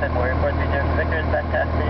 method will report to Victor's best test